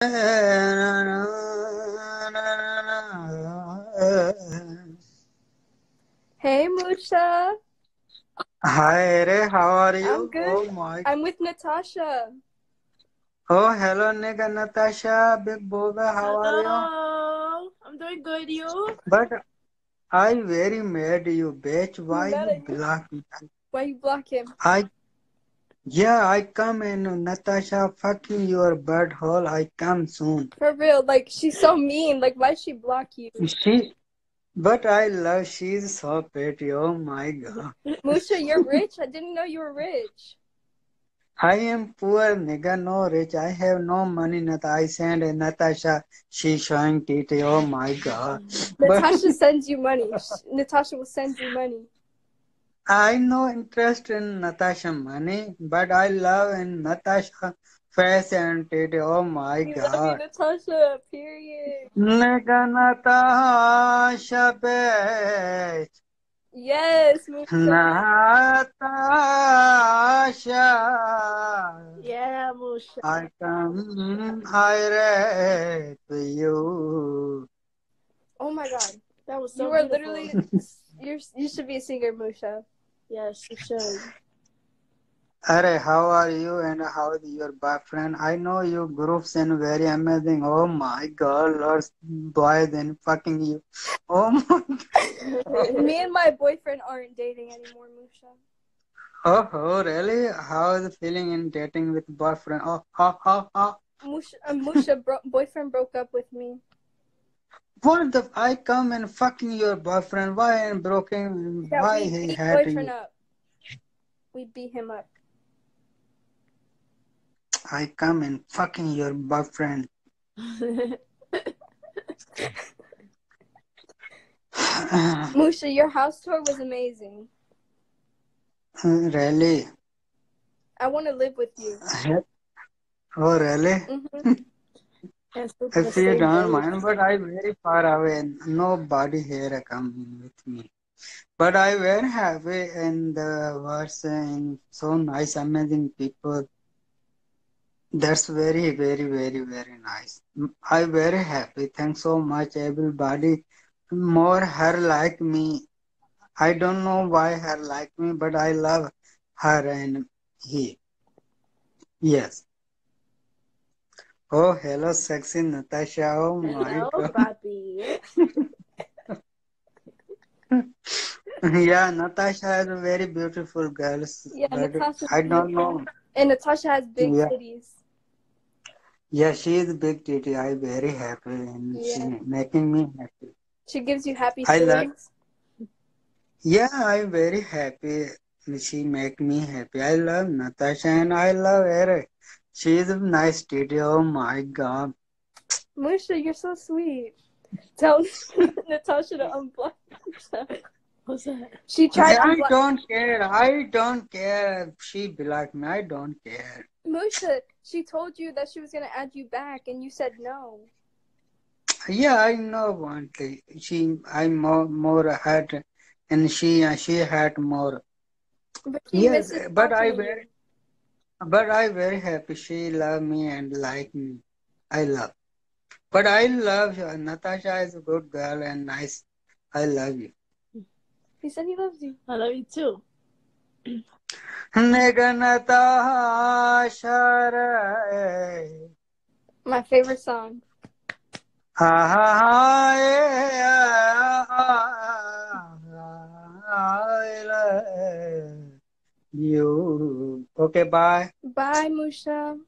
Hey, Musha. Hi, Ere, how are you? I'm good. Oh my. I'm with Natasha. Oh, hello, nigga, Natasha, big boba, how are you? Hello. I'm doing good. You? But I very mad you, bitch. Why you at you? block me? Why you block him? I, yeah, I come and Natasha, fucking your butthole. I come soon. For real, like she's so mean. Like, why she block you? She, but I love. She's so pretty. Oh my god. Musha, you're rich. I didn't know you were rich. I am poor, nigga, no rich. I have no money. Nat I send Natasha. She showing titty. Oh my god. But Natasha sends you money. Natasha will send you money. I no interest in Natasha money, but I love in Natasha face and titty. Oh my We love you, god. Natasha. Period. Nigga Natasha bitch. Yes, Musha. Natasha. Yeah, Musha. I come, I rape you. Oh my god. That was so You are literally. You're. You should be a singer, Musha. Yes, you should. Ari, how are you and how is your boyfriend? I know you groups and very amazing. Oh my god, lots boys and fucking you. Oh my Me and my boyfriend aren't dating anymore, Musha. Oh, oh really? How is feeling in dating with boyfriend? Oh, ha, ha, ha. Musha, uh, Musha bro- boyfriend broke up with me. What the? I come and fucking your boyfriend. Why and broken? Yeah, Why we he had boyfriend you? up. We beat him up. I come and fucking your boyfriend. Musha, your house tour was amazing. really? I want to live with you. Oh, really? hmm Yes, we're the If don't mind, but I very far away. Nobody here come with me. But I very happy and the was and so nice, amazing people. That's very, very, very, very nice. I very happy. Thanks so much, everybody. More her like me. I don't know why her like me, but I love her and he. Yes. Oh, hello, sexy Natasha. Oh my Hello, God. Yeah, Natasha is a very beautiful girl, Yeah, but I don't know. And Natasha has big Yeah. titties. Yeah, she is a big titty. I'm very happy and she Yeah. making me happy. She gives you happy I love. feelings. Yeah, I'm very happy. She make me happy. I love Natasha and I love her. She is a nice titty. Oh my God. Musha, you're so sweet. Tell Natasha to unblock. Musha. What's that? She tried I unblock. don't care. I don't care if she block me. I don't care. Musha, she told you that she was gonna add you back, and you said no. Yeah, I know one thing. She, I more more had, and she she had more. But she Yes, but I talking very, you. But I very happy. She love me and like me. I love. But I love her. Natasha is a good girl and nice. I love you. He said he loves you. I love you too. Nigga Natasha. ray. My favorite song. You. Okay, bye. Bye, Musha.